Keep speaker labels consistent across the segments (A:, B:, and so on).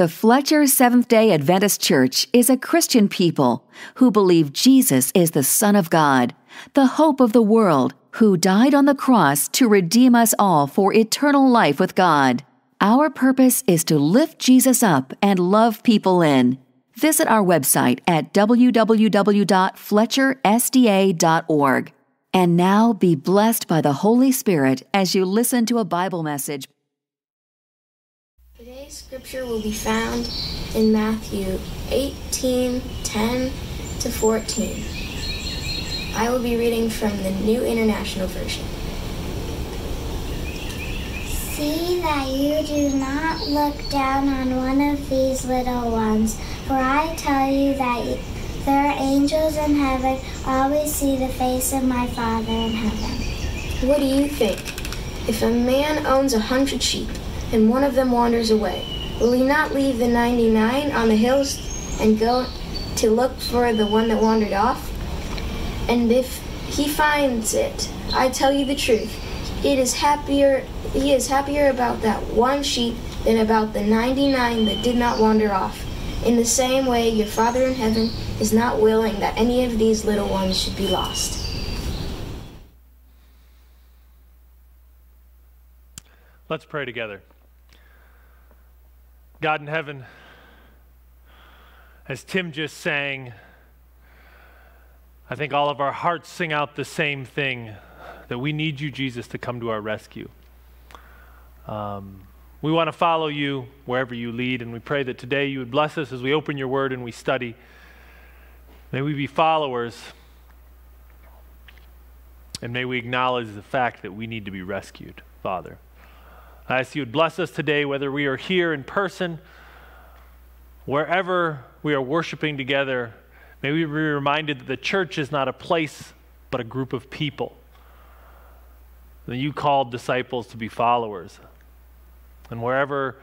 A: The Fletcher Seventh day Adventist Church is a Christian people who believe Jesus is the Son of God, the hope of the world, who died on the cross to redeem us all for eternal life with God. Our purpose is to lift Jesus up and love people in. Visit our website at www.fletchersda.org. And now be blessed by the Holy Spirit as you listen to a Bible message.
B: Today's scripture will be found in Matthew 18 10 to 14. I will be reading from the New International Version.
C: See that you do not look down on one of these little ones, for I tell you that their angels in heaven always see the face of my Father in heaven.
B: What do you think? If a man owns a hundred sheep and one of them wanders away, will he not leave the 99 on the hills and go to look for the one that wandered off? And if he finds it, I tell you the truth, it is happier he is happier about that one sheep than about the 99 that did not wander off. In the same way, your Father in heaven is not willing that any of these little ones should be lost.
D: Let's pray together. God in heaven, as Tim just sang, I think all of our hearts sing out the same thing that we need you, Jesus, to come to our rescue. Um, we want to follow you wherever you lead, and we pray that today you would bless us as we open your word and we study. May we be followers, and may we acknowledge the fact that we need to be rescued, Father. I ask you would bless us today, whether we are here in person, wherever we are worshiping together. May we be reminded that the church is not a place, but a group of people. That you called disciples to be followers. And wherever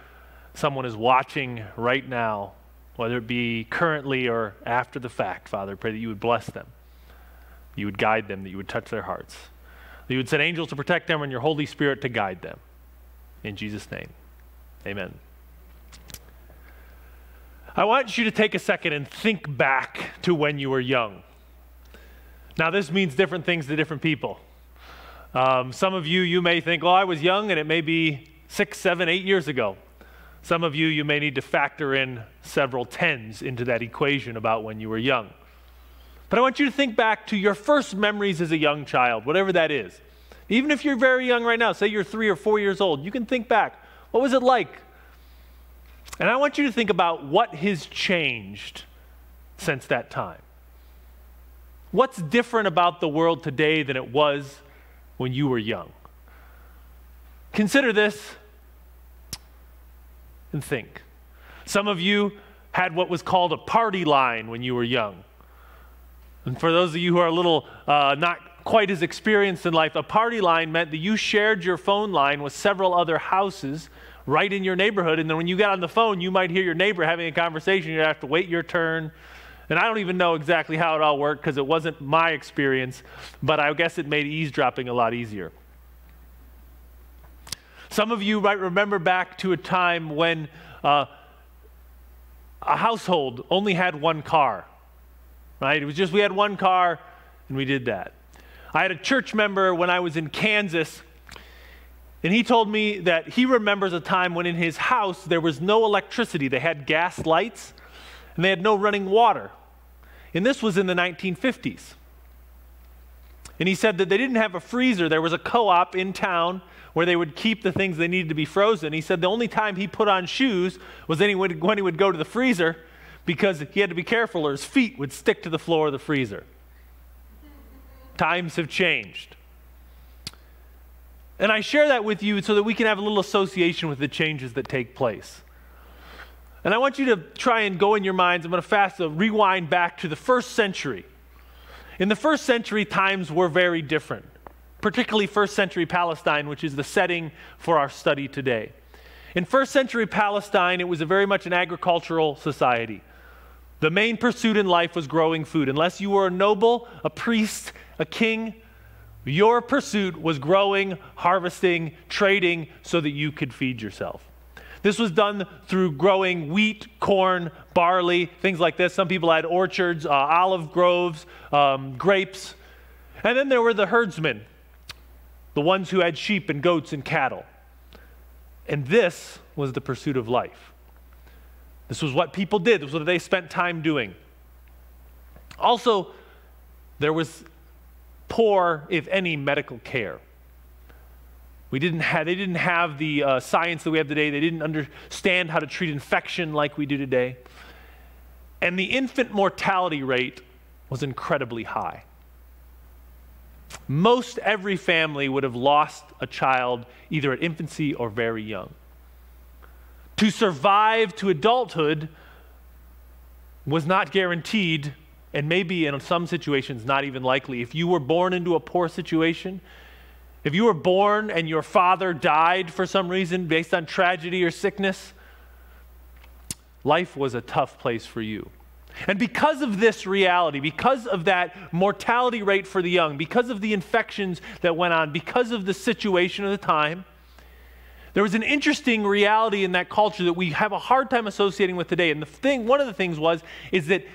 D: someone is watching right now, whether it be currently or after the fact, Father, pray that you would bless them, you would guide them, that you would touch their hearts, that you would send angels to protect them and your Holy Spirit to guide them. In Jesus' name, amen. I want you to take a second and think back to when you were young. Now, this means different things to different people. Um, some of you, you may think, well, I was young and it may be six, seven, eight years ago. Some of you, you may need to factor in several tens into that equation about when you were young. But I want you to think back to your first memories as a young child, whatever that is. Even if you're very young right now, say you're three or four years old, you can think back. What was it like? And I want you to think about what has changed since that time. What's different about the world today than it was when you were young? Consider this and think. Some of you had what was called a party line when you were young. And for those of you who are a little uh, not quite as experienced in life, a party line meant that you shared your phone line with several other houses right in your neighborhood. And then when you got on the phone, you might hear your neighbor having a conversation. You'd have to wait your turn. And I don't even know exactly how it all worked because it wasn't my experience, but I guess it made eavesdropping a lot easier. Some of you might remember back to a time when uh, a household only had one car, right? It was just we had one car and we did that. I had a church member when I was in Kansas, and he told me that he remembers a time when in his house there was no electricity. They had gas lights and they had no running water. And this was in the 1950s. And he said that they didn't have a freezer. There was a co op in town where they would keep the things they needed to be frozen. He said the only time he put on shoes was when he would, when he would go to the freezer because he had to be careful or his feet would stick to the floor of the freezer. Times have changed. And I share that with you so that we can have a little association with the changes that take place. And I want you to try and go in your minds. I'm going to fast a rewind back to the first century. In the first century, times were very different particularly first century Palestine, which is the setting for our study today. In first century Palestine, it was a very much an agricultural society. The main pursuit in life was growing food. Unless you were a noble, a priest, a king, your pursuit was growing, harvesting, trading so that you could feed yourself. This was done through growing wheat, corn, barley, things like this. Some people had orchards, uh, olive groves, um, grapes. And then there were the herdsmen, the ones who had sheep and goats and cattle. And this was the pursuit of life. This was what people did, this was what they spent time doing. Also, there was poor, if any, medical care. We didn't have, they didn't have the uh, science that we have today. They didn't understand how to treat infection like we do today. And the infant mortality rate was incredibly high. Most every family would have lost a child either at infancy or very young. To survive to adulthood was not guaranteed, and maybe in some situations not even likely. If you were born into a poor situation, if you were born and your father died for some reason based on tragedy or sickness, life was a tough place for you. And because of this reality, because of that mortality rate for the young, because of the infections that went on, because of the situation of the time, there was an interesting reality in that culture that we have a hard time associating with today. And the thing, one of the things was, is that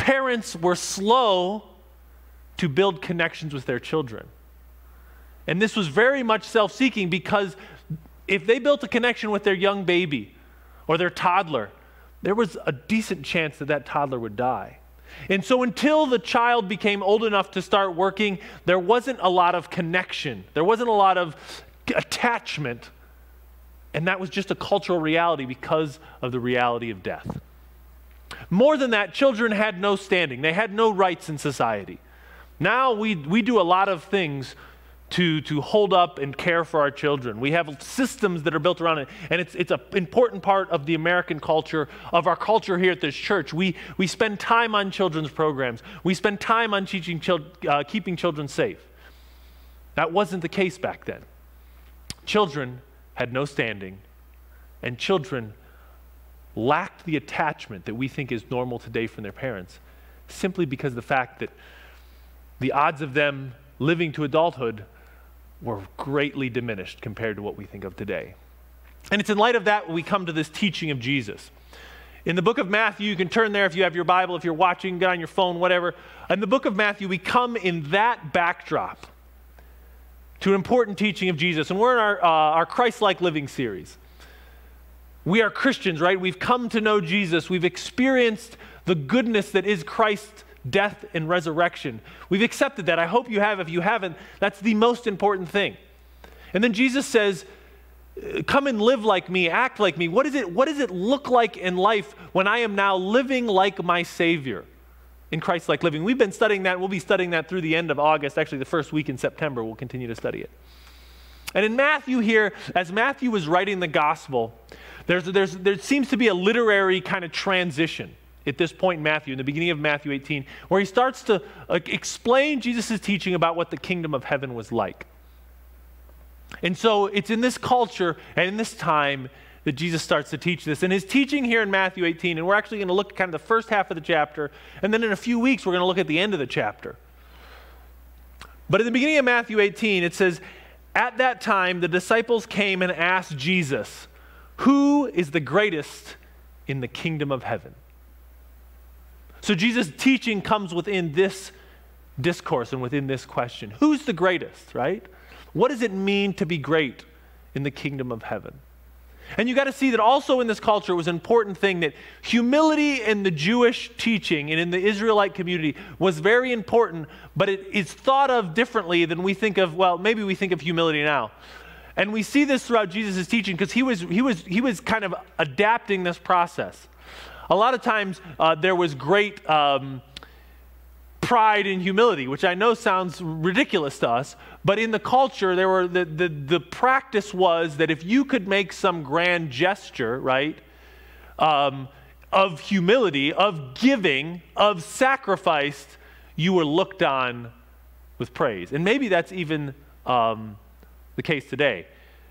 D: parents were slow to build connections with their children. And this was very much self seeking because if they built a connection with their young baby or their toddler, there was a decent chance that that toddler would die. And so until the child became old enough to start working, there wasn't a lot of connection. There wasn't a lot of attachment. And that was just a cultural reality because of the reality of death. More than that, children had no standing, they had no rights in society. Now we, we do a lot of things to, to hold up and care for our children. We have systems that are built around it, and it's, it's an important part of the American culture, of our culture here at this church. We, we spend time on children's programs, we spend time on teaching chil- uh, keeping children safe. That wasn't the case back then. Children had no standing, and children lacked the attachment that we think is normal today from their parents simply because the fact that the odds of them living to adulthood were greatly diminished compared to what we think of today. And it's in light of that we come to this teaching of Jesus. In the book of Matthew, you can turn there if you have your Bible, if you're watching, get on your phone, whatever. In the book of Matthew, we come in that backdrop to an important teaching of Jesus. And we're in our, uh, our Christ like living series. We are Christians, right? We've come to know Jesus. We've experienced the goodness that is Christ's death, and resurrection. We've accepted that. I hope you have. If you haven't, that's the most important thing. And then Jesus says, Come and live like me, act like me. What, is it, what does it look like in life when I am now living like my Savior in Christ like living? We've been studying that. We'll be studying that through the end of August. Actually, the first week in September, we'll continue to study it. And in Matthew here, as Matthew was writing the gospel, there's, there's, there seems to be a literary kind of transition at this point in Matthew, in the beginning of Matthew 18, where he starts to explain Jesus' teaching about what the kingdom of heaven was like. And so it's in this culture and in this time that Jesus starts to teach this. And his teaching here in Matthew 18, and we're actually going to look at kind of the first half of the chapter, and then in a few weeks, we're going to look at the end of the chapter. But in the beginning of Matthew 18, it says, At that time, the disciples came and asked Jesus, Who is the greatest in the kingdom of heaven? So Jesus' teaching comes within this discourse and within this question Who's the greatest, right? What does it mean to be great in the kingdom of heaven? And you got to see that also in this culture it was an important thing that humility in the Jewish teaching and in the Israelite community was very important, but it is thought of differently than we think of, well, maybe we think of humility now. And we see this throughout Jesus' teaching because he was, he, was, he was kind of adapting this process. A lot of times uh, there was great um, pride and humility, which I know sounds ridiculous to us, but in the culture, there were the, the, the practice was that if you could make some grand gesture, right, um, of humility, of giving, of sacrifice, you were looked on with praise. And maybe that's even um, the case today.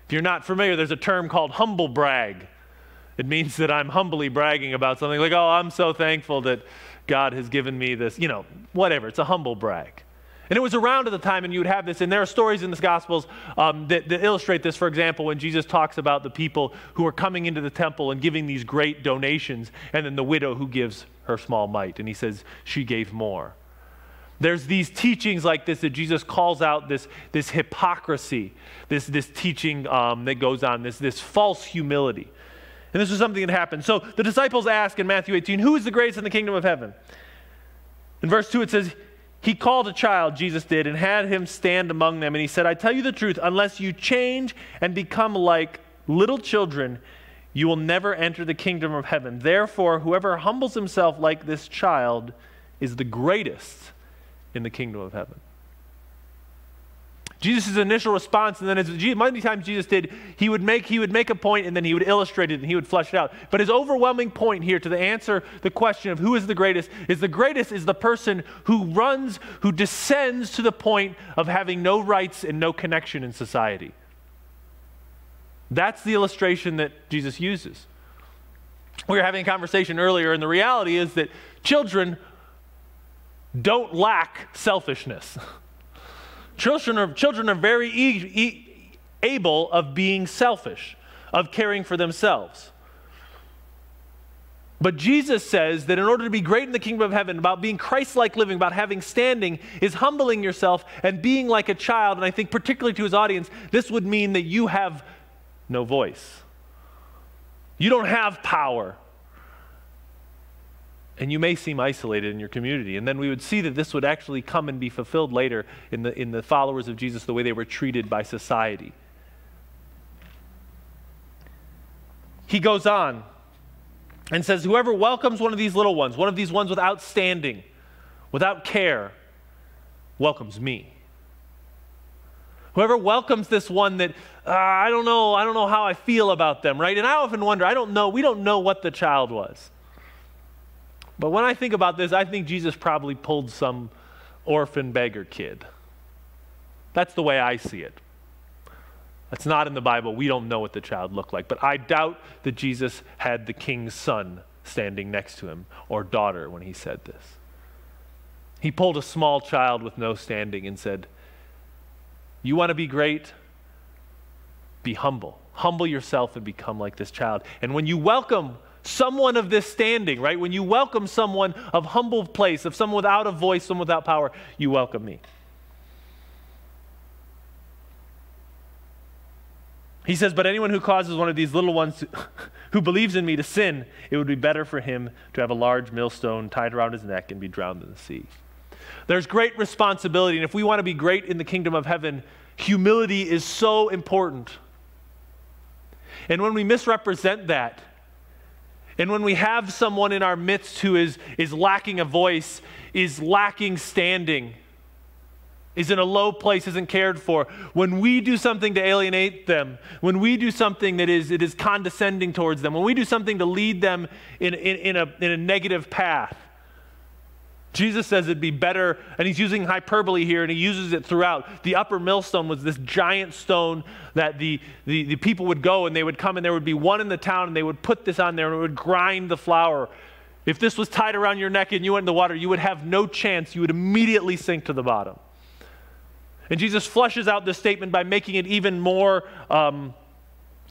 D: If you're not familiar, there's a term called humble brag. It means that I'm humbly bragging about something like, oh, I'm so thankful that God has given me this, you know, whatever. It's a humble brag. And it was around at the time, and you would have this. And there are stories in the Gospels um, that, that, illustrate this. For example, when Jesus talks about the people who are coming into the temple and giving these great donations, and then the widow who gives her small mite. And he says, she gave more. There's these teachings like this that Jesus calls out this, this hypocrisy, this, this teaching um, that goes on, this, this false humility. And this is something that happened. So the disciples ask in Matthew 18, Who is the greatest in the kingdom of heaven? In verse 2, it says, he called a child, Jesus did, and had him stand among them. And he said, I tell you the truth, unless you change and become like little children, you will never enter the kingdom of heaven. Therefore, whoever humbles himself like this child is the greatest in the kingdom of heaven. Jesus' initial response, and then as many times Jesus did, he would make he would make a point and then he would illustrate it and he would flesh it out. But his overwhelming point here to the answer the question of who is the greatest is the greatest is the person who runs, who descends to the point of having no rights and no connection in society. That's the illustration that Jesus uses. We were having a conversation earlier, and the reality is that children don't lack selfishness. Children are, children are very e- e- able of being selfish, of caring for themselves. But Jesus says that in order to be great in the kingdom of heaven, about being Christ like living, about having standing, is humbling yourself and being like a child. And I think, particularly to his audience, this would mean that you have no voice. You don't have power and you may seem isolated in your community. And then we would see that this would actually come and be fulfilled later in the, in the followers of Jesus, the way they were treated by society. He goes on and says, Whoever welcomes one of these little ones, one of these ones without standing, without care, welcomes me. Whoever welcomes this one that uh, I don't know, I don't know how I feel about them, right? And I often wonder, I don't know, we don't know what the child was. But when I think about this, I think Jesus probably pulled some orphan beggar kid. That's the way I see it. That's not in the Bible. We don't know what the child looked like. But I doubt that Jesus had the king's son standing next to him or daughter when he said this. He pulled a small child with no standing and said, You want to be great? Be humble. Humble yourself and become like this child. And when you welcome someone of this standing, right? When you welcome someone of humble place, of someone without a voice, someone without power, you welcome me. He says, But anyone who causes one of these little ones who believes in me to sin, it would be better for him to have a large millstone tied around his neck and be drowned in the sea. There's great responsibility, and if we want to be great in the kingdom of heaven, humility is so important. And when we misrepresent that, and when we have someone in our midst who is, is lacking a voice, is lacking standing, is in a low place, isn't cared for, when we do something to alienate them, when we do something that is, it is condescending towards them, when we do something to lead them in, in, in, a, in a negative path, Jesus says it'd be better, and he's using hyperbole here, and he uses it throughout. The upper millstone was this giant stone that the, the, the, people would go and they would come, and there would be one in the town, and they would put this on there, and it would grind the flour. If this was tied around your neck and you went in the water, you would have no chance. You would immediately sink to the bottom. And Jesus flushes out this statement by making it even more um,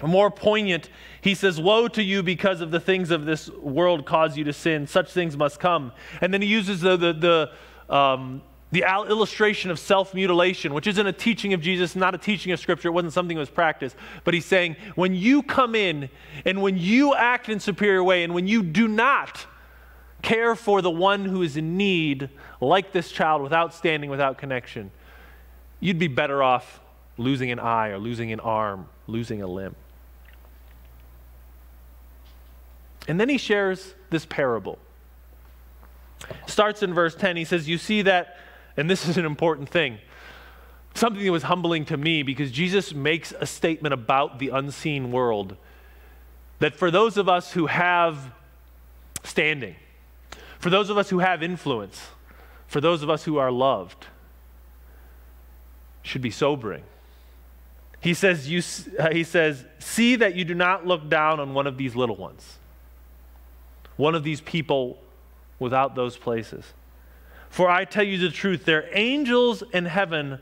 D: more poignant, he says, Woe to you because of the things of this world cause you to sin. Such things must come. And then he uses the, the, the, um, the illustration of self mutilation, which isn't a teaching of Jesus, not a teaching of Scripture. It wasn't something that was practiced. But he's saying, when you come in and when you act in superior way and when you do not care for the one who is in need, like this child, without standing, without connection, you'd be better off losing an eye or losing an arm, losing a limb. And then he shares this parable. Starts in verse 10. He says, You see that, and this is an important thing, something that was humbling to me because Jesus makes a statement about the unseen world that for those of us who have standing, for those of us who have influence, for those of us who are loved, should be sobering. He says, you, uh, he says, See that you do not look down on one of these little ones one of these people without those places. For I tell you the truth, their angels in heaven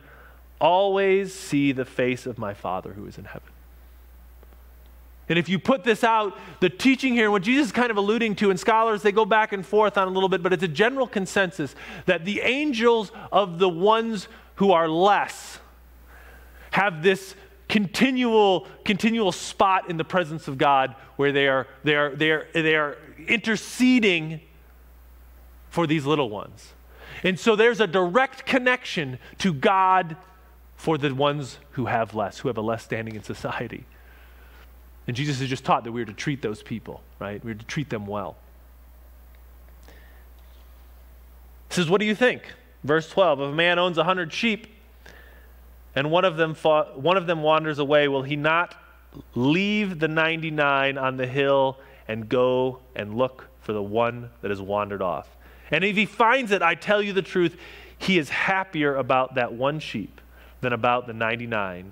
D: always see the face of my Father who is in heaven. And if you put this out, the teaching here, what Jesus is kind of alluding to, and scholars, they go back and forth on a little bit, but it's a general consensus that the angels of the ones who are less have this continual, continual spot in the presence of God where they are, they are, they are, they are interceding for these little ones. And so there's a direct connection to God for the ones who have less, who have a less standing in society. And Jesus has just taught that we're to treat those people, right? We're to treat them well. He says, What do you think? Verse 12 If a man owns a hundred sheep and one of, them fa- one of them wanders away, will he not leave the 99 on the hill and go and look for the one that has wandered off? And if he finds it, I tell you the truth, he is happier about that one sheep than about the 99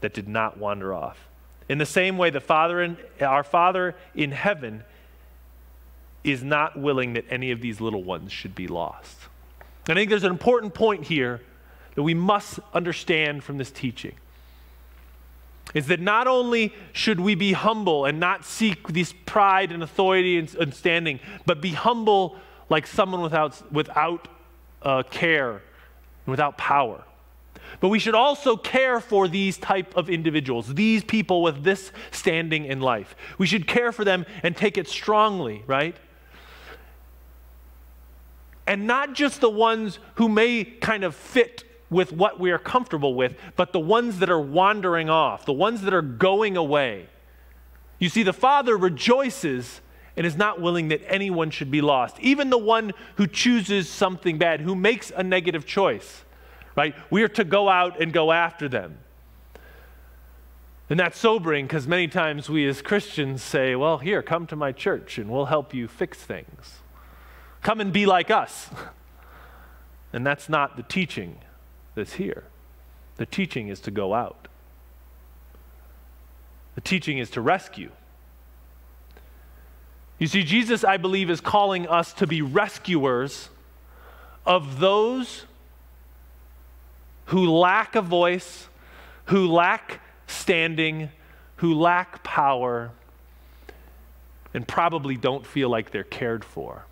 D: that did not wander off. In the same way, the Father in, our Father in heaven is not willing that any of these little ones should be lost. I think there's an important point here that we must understand from this teaching. Is that not only should we be humble and not seek this pride and authority and, and standing, but be humble like someone without, without uh, care and without power. But we should also care for these type of individuals, these people with this standing in life. We should care for them and take it strongly, right? And not just the ones who may kind of fit with what we are comfortable with, but the ones that are wandering off, the ones that are going away. You see, the Father rejoices and is not willing that anyone should be lost, even the one who chooses something bad, who makes a negative choice right? We are to go out and go after them. And that's sobering because many times we as Christians say, well, here, come to my church and we'll help you fix things. Come and be like us. And that's not the teaching that's here. The teaching is to go out, the teaching is to rescue. You see, Jesus, I believe, is calling us to be rescuers of those who lack a voice, who lack standing, who lack power, and probably don't feel like they're cared for.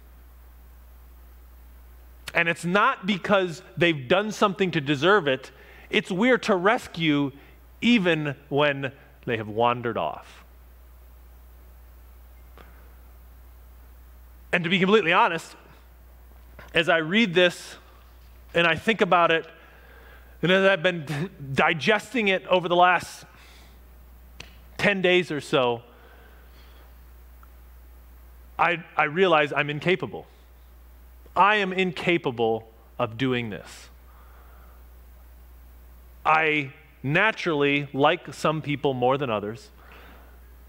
D: And it's not because they've done something to deserve it, it's we're to rescue even when they have wandered off. And to be completely honest, as I read this and I think about it, and as I've been digesting it over the last 10 days or so, I, I realize I'm incapable. I am incapable of doing this. I naturally like some people more than others.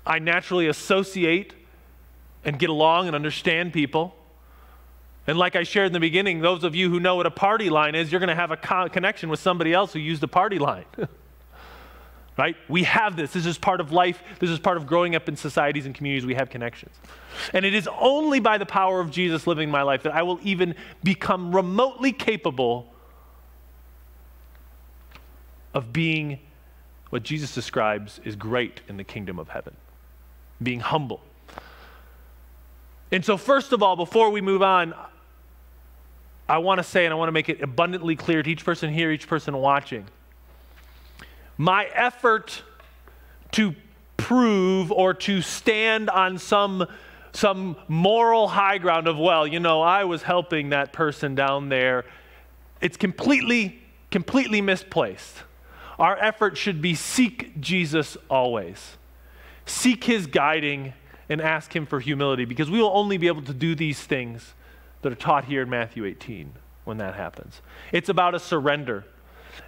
D: I naturally associate and get along and understand people. And like I shared in the beginning, those of you who know what a party line is, you're going to have a co- connection with somebody else who used a party line. right? We have this. This is part of life. This is part of growing up in societies and communities. We have connections. And it is only by the power of Jesus living my life that I will even become remotely capable of being what Jesus describes is great in the kingdom of heaven being humble. And so, first of all, before we move on, I want to say, and I want to make it abundantly clear to each person here, each person watching. My effort to prove or to stand on some, some moral high ground of, well, you know, I was helping that person down there, it's completely, completely misplaced. Our effort should be seek Jesus always, seek his guiding, and ask him for humility because we will only be able to do these things that are taught here in Matthew 18 when that happens. It's about a surrender.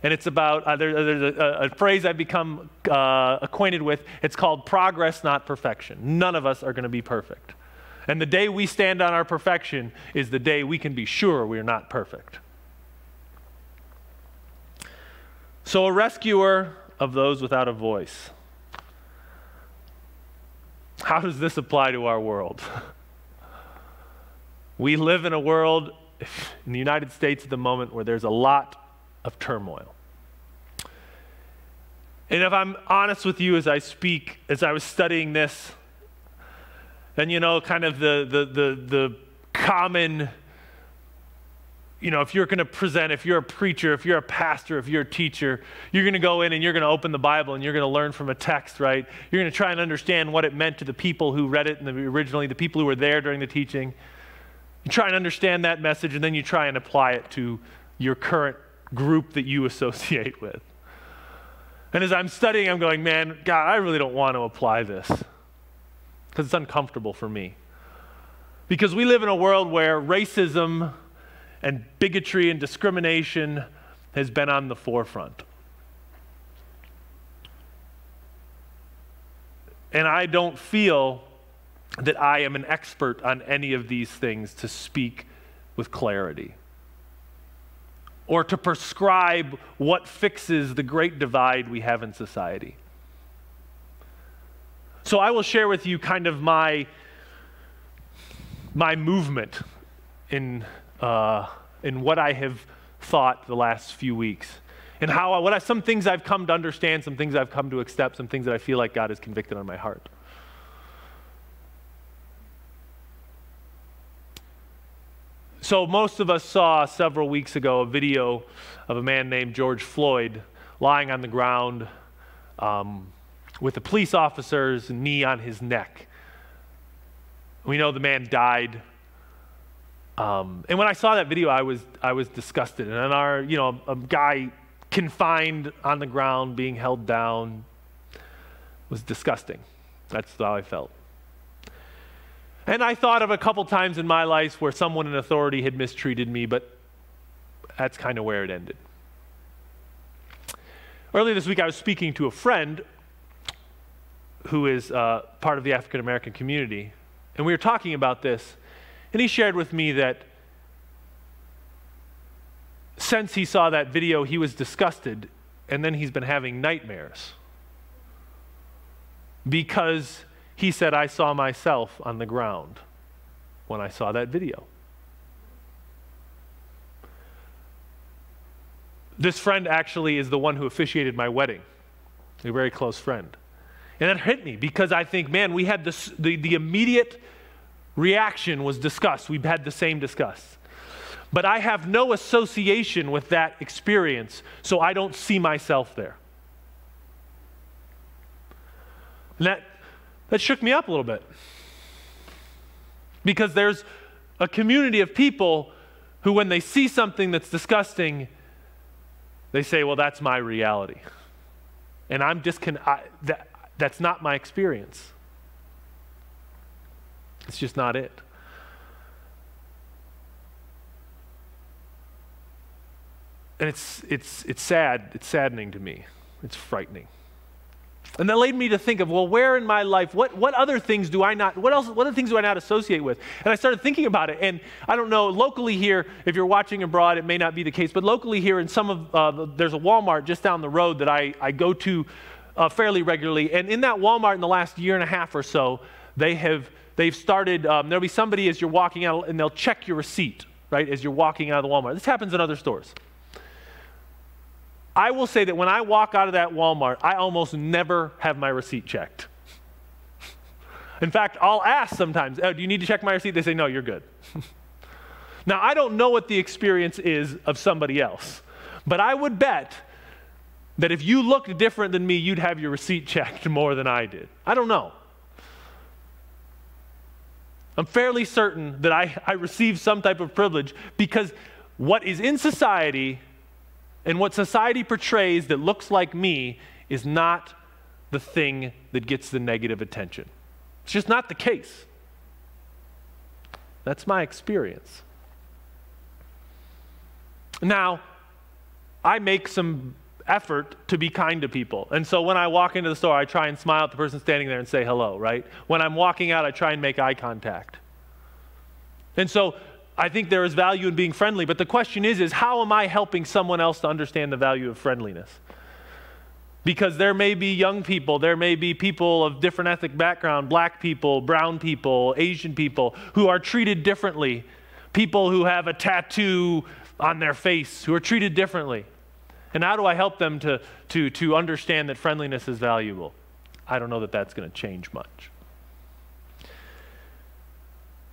D: And it's about, uh, there, there's a, a, phrase I've become uh, acquainted with. It's called progress, not perfection. None of us are going to be perfect. And the day we stand on our perfection is the day we can be sure we're not perfect. So, a rescuer of those without a voice. How does this apply to our world? We live in a world in the United States at the moment where there's a lot of turmoil. And if I'm honest with you as I speak, as I was studying this, and you know, kind of the, the, the, the common, you know, if you're going to present, if you're a preacher, if you're a pastor, if you're a teacher, you're going to go in and you're going to open the Bible and you're going to learn from a text, right? You're going to try and understand what it meant to the people who read it and the, originally, the people who were there during the teaching. You try and understand that message and then you try and apply it to your current group that you associate with. And as I'm studying, I'm going, man, God, I really don't want to apply this because it's uncomfortable for me. Because we live in a world where racism and bigotry and discrimination has been on the forefront. And I don't feel that I am an expert on any of these things to speak with clarity or to prescribe what fixes the great divide we have in society. So I will share with you kind of my, my movement in, uh, in what I have thought the last few weeks. And how I, what I, some things I've come to understand, some things I've come to accept, some things that I feel like God has convicted on my heart. So, most of us saw several weeks ago a video of a man named George Floyd lying on the ground um, with a police officer's knee on his neck. We know the man died. Um, and when I saw that video, I was, I was disgusted. And our, you know, a guy confined on the ground, being held down, was disgusting. That's how I felt. And I thought of a couple times in my life where someone in authority had mistreated me, but that's kind of where it ended. Earlier this week, I was speaking to a friend who is uh, part of the African American community, and we were talking about this, and he shared with me that since he saw that video, he was disgusted, and then he's been having nightmares because he said, I saw myself on the ground when I saw that video. This friend actually is the one who officiated my wedding, a very close friend. And that hit me because I think, man, we had this, the, the immediate reaction was disgust. We've had the same disgust. But I have no association with that experience, so I don't see myself there. And that that shook me up a little bit. Because there's a community of people who, when they see something that's disgusting, they say, Well, that's my reality. And I'm discon- I, that, that's not my experience. It's just not it. And it's, it's, it's sad. It's saddening to me. It's frightening. And that led me to think of, well, where in my life, what, what other things do I not, what else, what other things do I not associate with? And I started thinking about it. And I don't know, locally here, if you're watching abroad, it may not be the case, but locally here in some of, uh, there's a Walmart just down the road that I, I go to uh, fairly regularly. And in that Walmart in the last year and a half or so, they have, they've started, um, there'll be somebody as you're walking out and they'll check your receipt, right, as you're walking out of the Walmart. This happens in other stores. I will say that when I walk out of that Walmart, I almost never have my receipt checked. In fact, I'll ask sometimes, oh, do you need to check my receipt? They say, no, you're good. now, I don't know what the experience is of somebody else, but I would bet that if you looked different than me, you'd have your receipt checked more than I did. I don't know. I'm fairly certain that I, I receive some type of privilege because what is in society and what society portrays that looks like me is not the thing that gets the negative attention. It's just not the case. That's my experience. Now, I make some effort to be kind to people. And so when I walk into the store, I try and smile at the person standing there and say hello, right? When I'm walking out, I try and make eye contact. And so I think there is value in being friendly, but the question is, is how am I helping someone else to understand the value of friendliness? Because there may be young people, there may be people of different ethnic background, black people, brown people, Asian people, who are treated differently. people who have a tattoo on their face, who are treated differently. And how do I help them to, to, to understand that friendliness is valuable? I don't know that that's going to change much.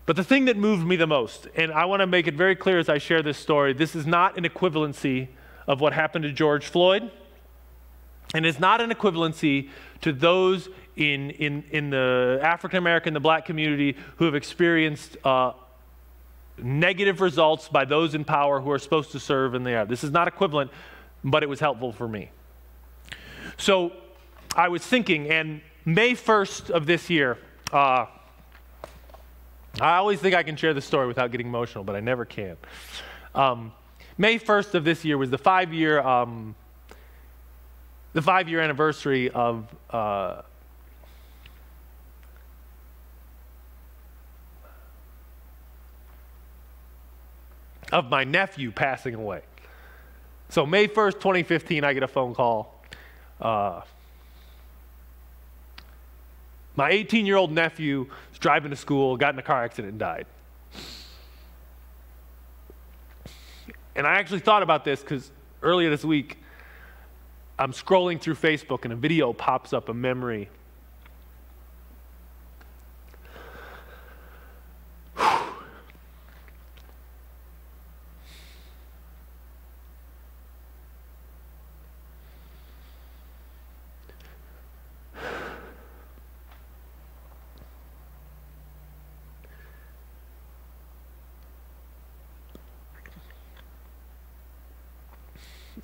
D: But the thing that moved me the most, and I want to make it very clear as I share this story, this is not an equivalency of what happened to George Floyd, and it's not an equivalency to those in, in, in the African American, the black community who have experienced uh, negative results by those in power who are supposed to serve and they are. This is not equivalent, but it was helpful for me. So I was thinking, and May 1st of this year, uh, I always think I can share the story without getting emotional, but I never can. Um, May 1st of this year was the five year, um, the five year anniversary of uh, of my nephew passing away. So, May 1st, 2015, I get a phone call. Uh, my 18 year old nephew was driving to school, got in a car accident, and died. And I actually thought about this because earlier this week, I'm scrolling through Facebook and a video pops up, a memory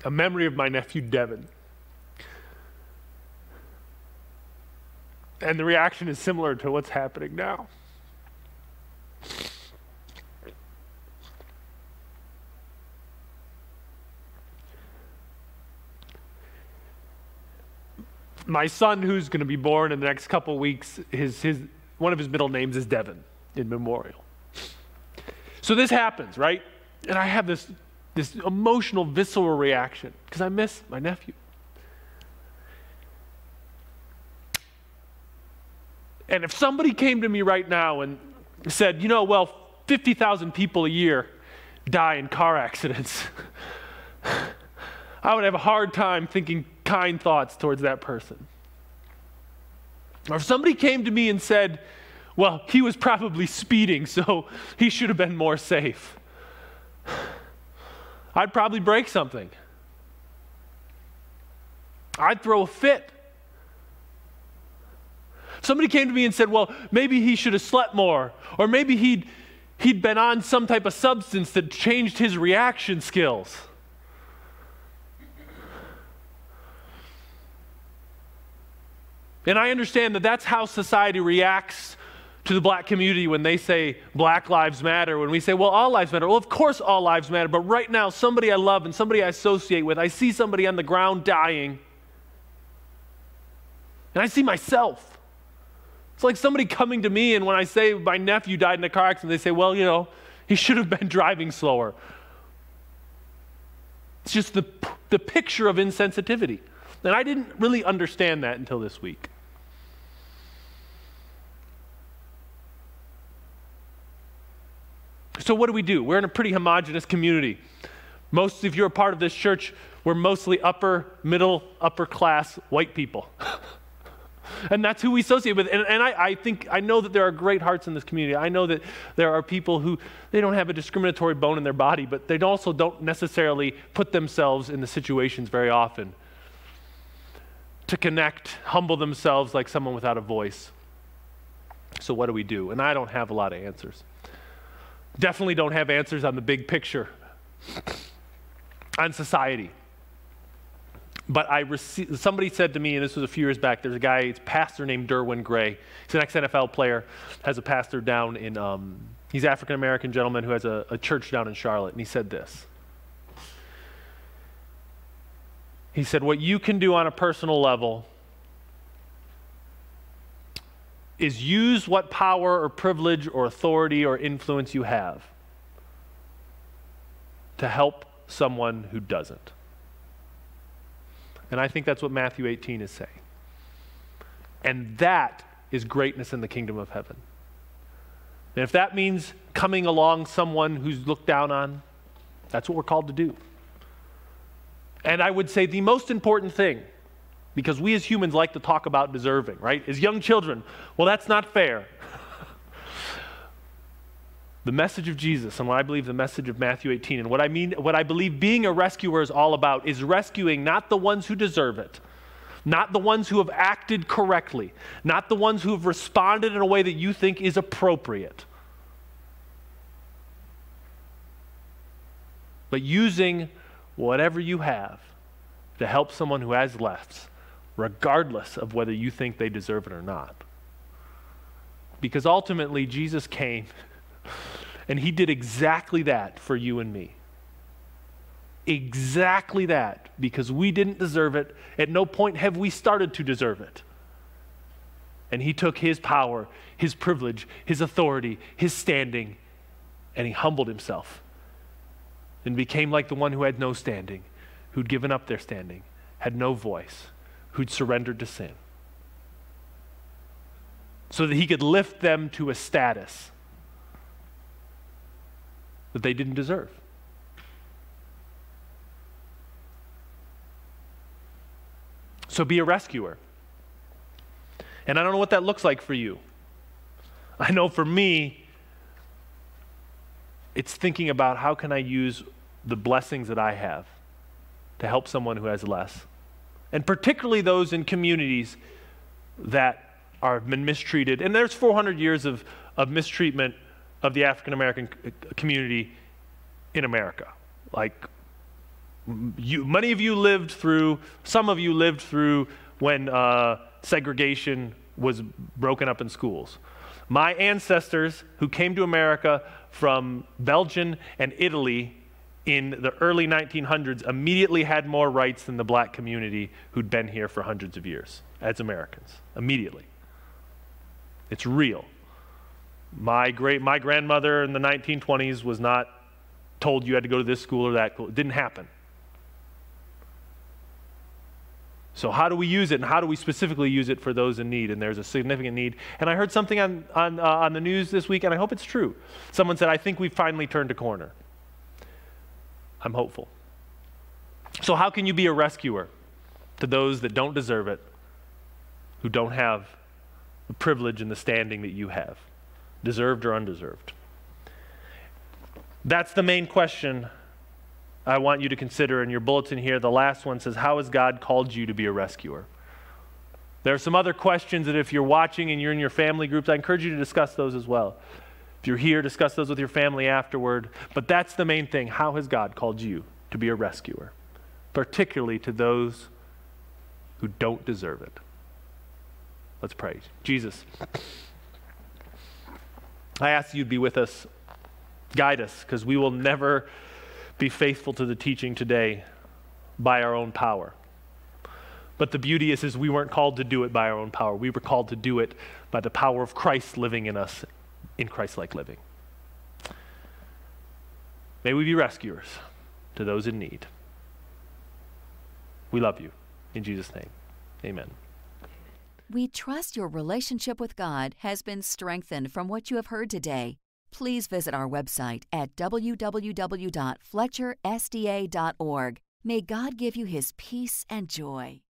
D: a memory of my nephew Devin. And the reaction is similar to what's happening now. My son, who's going to be born in the next couple weeks, his, his, one of his middle names is Devin in memorial. So this happens, right? And I have this this emotional, visceral reaction because I miss my nephew. And if somebody came to me right now and said, you know, well, 50,000 people a year die in car accidents, I would have a hard time thinking kind thoughts towards that person. Or if somebody came to me and said, well, he was probably speeding, so he should have been more safe. I'd probably break something. I'd throw a fit. Somebody came to me and said, well, maybe he should have slept more, or maybe he'd, he'd been on some type of substance that changed his reaction skills. And I understand that that's how society reacts to the black community when they say black lives matter, when we say, well, all lives matter. Well, of course, all lives matter, but right now, somebody I love and somebody I associate with, I see somebody on the ground dying, and I see myself. It's like somebody coming to me, and when I say my nephew died in a car accident, they say, well, you know, he should have been driving slower. It's just the, the picture of insensitivity. And I didn't really understand that until this week. So, what do we do? We're in a pretty homogenous community. Most of you are part of this church, we're mostly upper, middle, upper class white people. and that's who we associate with. And, and I, I, think, I know that there are great hearts in this community. I know that there are people who, they don't have a discriminatory bone in their body, but they also don't necessarily put themselves in the situations very often to connect, humble themselves like someone without a voice. So, what do we do? And I don't have a lot of answers. Definitely don't have answers on the big picture, on society. But I received, somebody said to me, and this was a few years back, there's a guy, it's a pastor named Derwin Gray. He's an ex-NFL player, has a pastor down in, um, he's African-American gentleman who has a, a church down in Charlotte, and he said this. He said, what you can do on a personal level is use what power or privilege or authority or influence you have to help someone who doesn't. And I think that's what Matthew 18 is saying. And that is greatness in the kingdom of heaven. And if that means coming along someone who's looked down on. That's what we're called to do. And I would say the most important thing, because we as humans like to talk about deserving, right? As young children, well, that's not fair. the message of Jesus and what I believe the message of Matthew 18 and what I mean what I believe being a rescuer is all about is rescuing not the ones who deserve it, not the ones who have acted correctly, not the ones who have responded in a way that you think is appropriate. But using whatever you have to help someone who has less, regardless of whether you think they deserve it or not. Because ultimately, Jesus came and he did exactly that for you and me. Exactly that, because we didn't deserve it. At no point have we started to deserve it. And he took his power, his privilege, his authority, his standing, and he humbled himself and became like the one who had no standing, who'd given up their standing, had no voice, who'd surrendered to sin. So that he could lift them to a status that they didn't deserve. So be a rescuer. And I don't know what that looks like for you. I know for me, it's thinking about how can I use the blessings that I have to help someone who has less. And particularly those in communities that are been mistreated. And there's 400 years of, of mistreatment of the African American community in America. Like, you, many of you lived through, some of you lived through when uh, segregation was broken up in schools. My ancestors, who came to America from Belgium and Italy in the early 1900s, immediately had more rights than the black community who'd been here for hundreds of years as Americans. Immediately. It's real. My great my grandmother in the 1920s was not told you had to go to this school or that school. It didn't happen. So, how do we use it, and how do we specifically use it for those in need? And there's a significant need. And I heard something on, on, uh, on the news this week, and I hope it's true. Someone said, I think we've finally turned a corner. I'm hopeful. So, how can you be a rescuer to those that don't deserve it, who don't have the privilege and the standing that you have? deserved or undeserved? That's the main question I want you to consider in your bulletin here. The last one says, How has God called you to be a rescuer? There are some other questions that if you're watching and you're in your family groups, I encourage you to discuss those as well. If you're here, discuss those with your family afterward. But that's the main thing. How has God called you to be a rescuer? Particularly to those who don't deserve it. Let's pray. Jesus. I ask you to be with us, guide us, because we will never be faithful to the teaching today by our own power. But the beauty is, is we weren't called to do it by our own power. We were called to do it by the power of Christ living in us in Christ-like living. May we be rescuers to those in need. We love you. In Jesus' name, amen.
A: We trust your relationship with God has been strengthened from what you have heard today. Please visit our website at www.fletchersda.org. May God give you his peace and joy.